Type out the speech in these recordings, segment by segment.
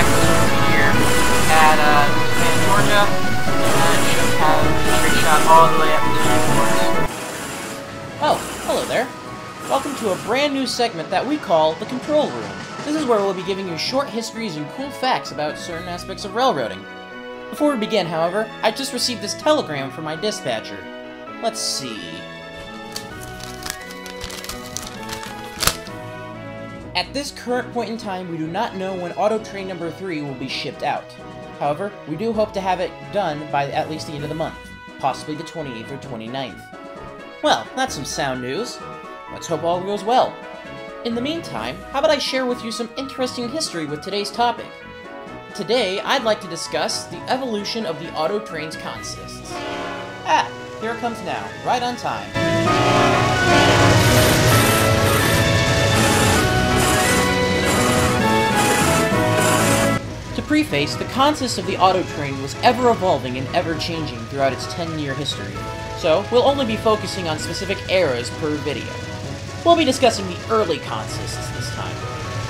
at uh, Savannah, Georgia, and a shot all the way up to. Oh, hello there. Welcome to a brand new segment that we call the Control Room. This is where we'll be giving you short histories and cool facts about certain aspects of railroading. Before we begin, however, I just received this telegram from my dispatcher. Let's see. At this current point in time, we do not know when Auto Train number 3 will be shipped out. However, we do hope to have it done by at least the end of the month, possibly the 28th or 29th. Well, that's some sound news. Let's hope all goes well. In the meantime, how about I share with you some interesting history with today's topic? Today, I'd like to discuss the evolution of the auto train's consists. Ah, here it comes now, right on time. Preface, the consist of the auto train was ever evolving and ever changing throughout its 10 year history, so we'll only be focusing on specific eras per video. We'll be discussing the early consists this time,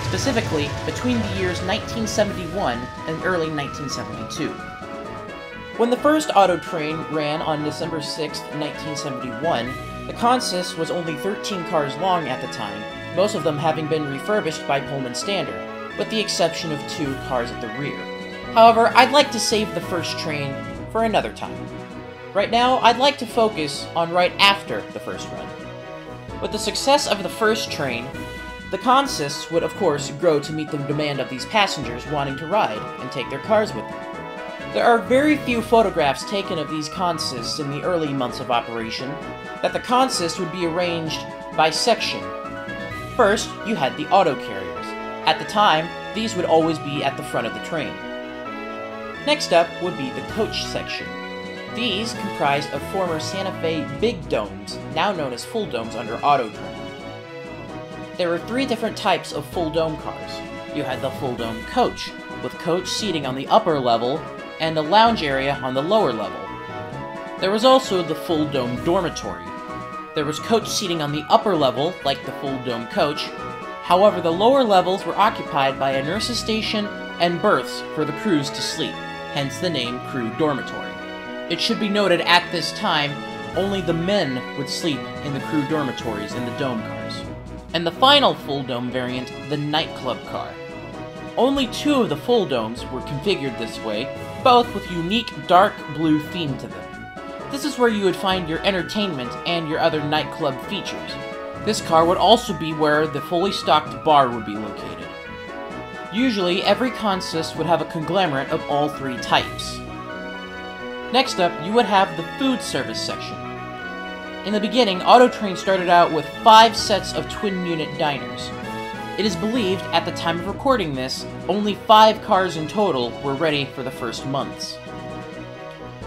specifically between the years 1971 and early 1972. When the first auto train ran on December 6, 1971, the consist was only 13 cars long at the time, most of them having been refurbished by Pullman Standard, with the exception of two cars at the rear. However, I'd like to save the first train for another time. Right now, I'd like to focus on right after the first run. With the success of the first train, the consists would of course grow to meet the demand of these passengers wanting to ride and take their cars with them. There are very few photographs taken of these consists in the early months of operation, that the consist would be arranged by section. First, you had the auto carriers. At the time, these would always be at the front of the train. Next up would be the coach section. These comprised of former Santa Fe big domes, now known as full domes under Autotrain. There were three different types of full dome cars. You had the full dome coach, with coach seating on the upper level and a lounge area on the lower level. There was also the full dome dormitory. There was coach seating on the upper level, like the full dome coach, however the lower levels were occupied by a nurse's station and berths for the crews to sleep, hence the name crew dormitory. It should be noted at this time, only the men would sleep in the crew dormitories in the dome cars. And the final full dome variant, the nightclub car. Only two of the full domes were configured this way, both with unique dark blue theme to them. This is where you would find your entertainment and your other nightclub features. This car would also be where the fully stocked bar would be located. Usually, every consist would have a conglomerate of all three types. Next up, you would have the food service section. In the beginning, Autotrain started out with five sets of twin unit diners. It is believed, at the time of recording this, only five cars in total were ready for the first months.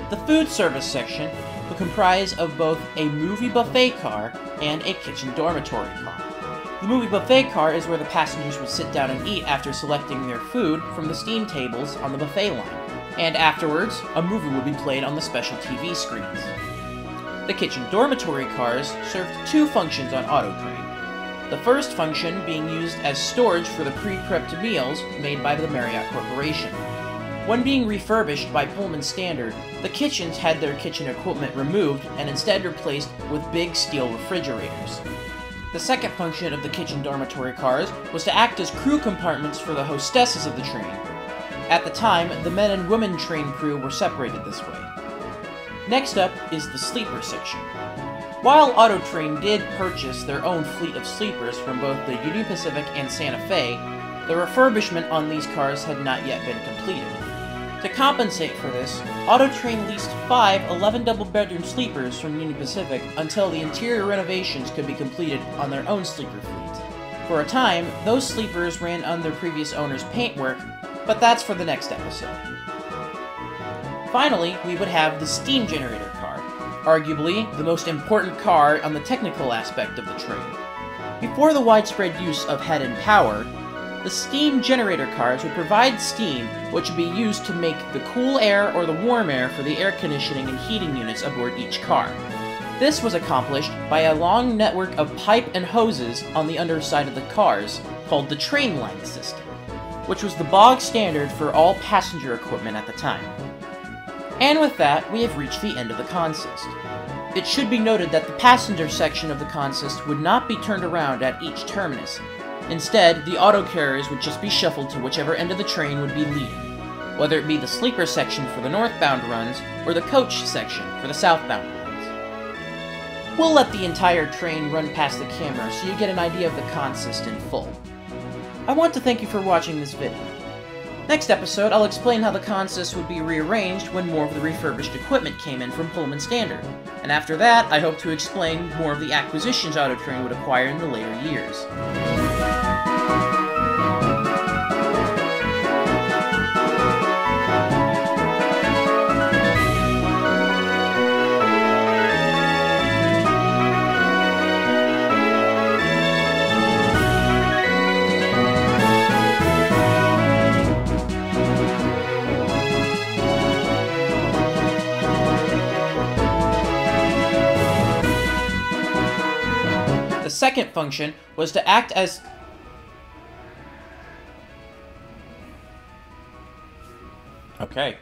The food service section will comprise of both a movie buffet car and a kitchen dormitory car. The movie buffet car is where the passengers would sit down and eat after selecting their food from the steam tables on the buffet line, and afterwards, a movie would be played on the special TV screens. The kitchen dormitory cars served two functions on Autotrain. The first function being used as storage for the pre-prepped meals made by the Marriott Corporation. When being refurbished by Pullman Standard, the kitchens had their kitchen equipment removed and instead replaced with big steel refrigerators. The second function of the kitchen dormitory cars was to act as crew compartments for the hostesses of the train. At the time, the men and women train crew were separated this way. Next up is the sleeper section. While Autotrain did purchase their own fleet of sleepers from both the Union Pacific and Santa Fe, the refurbishment on these cars had not yet been completed. To compensate for this, Autotrain leased five 11 double bedroom sleepers from Union Pacific until the interior renovations could be completed on their own sleeper fleet. For a time, those sleepers ran on their previous owner's paintwork, but that's for the next episode. Finally, we would have the steam generator car, arguably the most important car on the technical aspect of the train. Before the widespread use of head end power, the steam generator cars would provide steam which would be used to make the cool air or the warm air for the air conditioning and heating units aboard each car. This was accomplished by a long network of pipe and hoses on the underside of the cars, called the train line system. which was the bog standard for all passenger equipment at the time. And with that, we have reached the end of the consist. It should be noted that the passenger section of the consist would not be turned around at each terminus. Instead, the auto carriers would just be shuffled to whichever end of the train would be leading, whether it be the sleeper section for the northbound runs or the coach section for the southbound runs. We'll let the entire train run past the camera so you get an idea of the consist in full. I want to thank you for watching this video. Next episode, I'll explain how the consist would be rearranged when more of the refurbished equipment came in from Pullman Standard. And after that, I hope to explain more of the acquisitions Autotrain would acquire in the later years. Second function was to act as Okay.